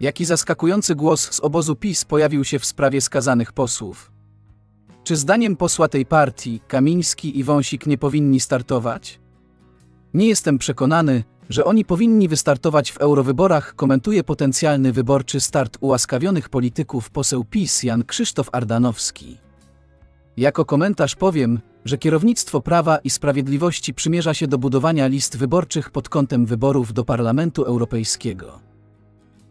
Jaki zaskakujący głos z obozu PiS pojawił się w sprawie skazanych posłów? Czy zdaniem posła tej partii Kamiński i Wąsik nie powinni startować? Nie jestem przekonany, że oni powinni wystartować w eurowyborach, komentuje potencjalny wyborczy start ułaskawionych polityków poseł PiS Jan Krzysztof Ardanowski. Jako komentarz powiem, że kierownictwo Prawa i Sprawiedliwości przymierza się do budowania list wyborczych pod kątem wyborów do Parlamentu Europejskiego.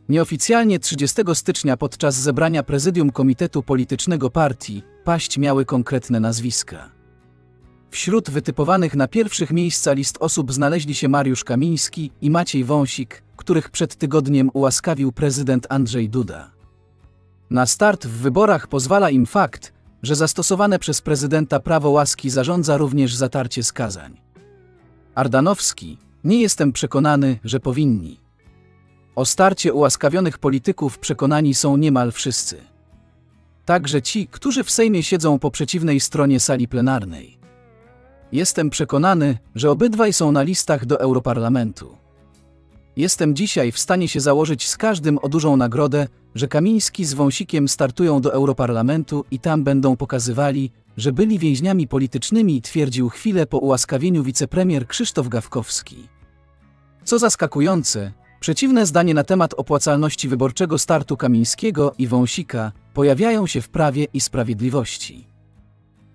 Nieoficjalnie 30 stycznia podczas zebrania prezydium Komitetu Politycznego Partii paść miały konkretne nazwiska. Wśród wytypowanych na pierwszych miejsca list osób znaleźli się Mariusz Kamiński i Maciej Wąsik, których przed tygodniem ułaskawił prezydent Andrzej Duda. Na start w wyborach pozwala im fakt, że zastosowane przez prezydenta prawo łaski zarządza również zatarcie skazań. Ardanowski, nie jestem przekonany, że powinni. O starcie ułaskawionych polityków przekonani są niemal wszyscy. Także ci, którzy w Sejmie siedzą po przeciwnej stronie sali plenarnej. Jestem przekonany, że obydwaj są na listach do Europarlamentu. Jestem dzisiaj w stanie się założyć z każdym o dużą nagrodę, że Kamiński z Wąsikiem startują do Europarlamentu i tam będą pokazywali, że byli więźniami politycznymi, twierdził chwilę po ułaskawieniu wicepremier Krzysztof Gawkowski. Co zaskakujące, przeciwne zdanie na temat opłacalności wyborczego startu Kamińskiego i Wąsika pojawiają się w Prawie i Sprawiedliwości.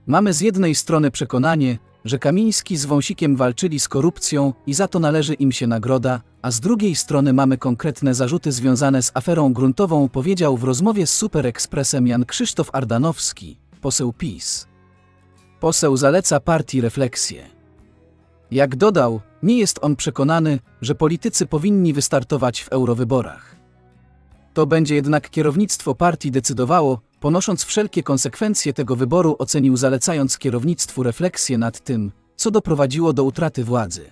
Mamy z jednej strony przekonanie, że Kamiński z Wąsikiem walczyli z korupcją i za to należy im się nagroda, a z drugiej strony mamy konkretne zarzuty związane z aferą gruntową, powiedział w rozmowie z Super Jan Krzysztof Ardanowski, poseł PiS. Poseł zaleca partii refleksję. Jak dodał, nie jest on przekonany, że politycy powinni wystartować w eurowyborach. To będzie jednak kierownictwo partii decydowało, ponosząc wszelkie konsekwencje tego wyboru, ocenił zalecając kierownictwu refleksję nad tym, co doprowadziło do utraty władzy.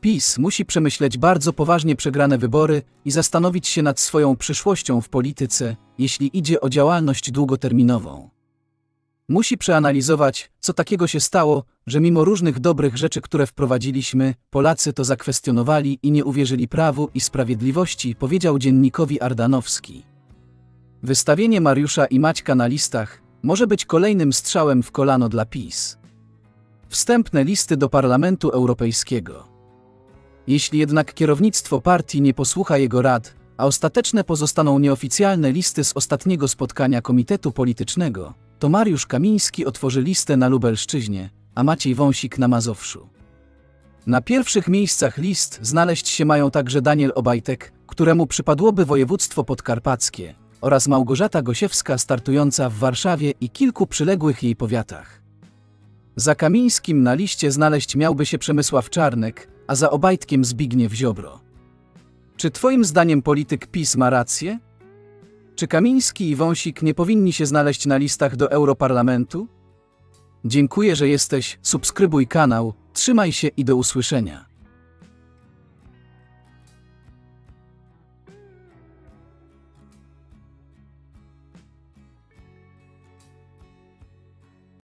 PiS musi przemyśleć bardzo poważnie przegrane wybory i zastanowić się nad swoją przyszłością w polityce, jeśli idzie o działalność długoterminową. Musi przeanalizować, co takiego się stało, że mimo różnych dobrych rzeczy, które wprowadziliśmy, Polacy to zakwestionowali i nie uwierzyli prawu i sprawiedliwości, powiedział dziennikowi Ardanowski. Wystawienie Mariusza i Maćka na listach może być kolejnym strzałem w kolano dla PiS. Wstępne listy do Parlamentu Europejskiego. Jeśli jednak kierownictwo partii nie posłucha jego rad, a ostateczne pozostaną nieoficjalne listy z ostatniego spotkania Komitetu Politycznego, to Mariusz Kamiński otworzy listę na Lubelszczyźnie, a Maciej Wąsik na Mazowszu. Na pierwszych miejscach list znaleźć się mają także Daniel Obajtek, któremu przypadłoby województwo podkarpackie, oraz Małgorzata Gosiewska startująca w Warszawie i kilku przyległych jej powiatach. Za Kamińskim na liście znaleźć miałby się Przemysław Czarnek, a za Obajtkiem Zbigniew Ziobro. Czy twoim zdaniem polityk PiS ma rację? Czy Kamiński i Wąsik nie powinni się znaleźć na listach do Europarlamentu? Dziękuję, że jesteś, subskrybuj kanał, trzymaj się i do usłyszenia.